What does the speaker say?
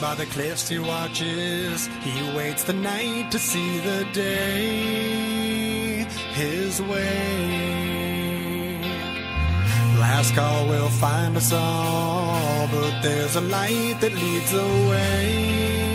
By the cliffs he watches, he waits the night to see the day his way. Last call will find us all, but there's a light that leads the way.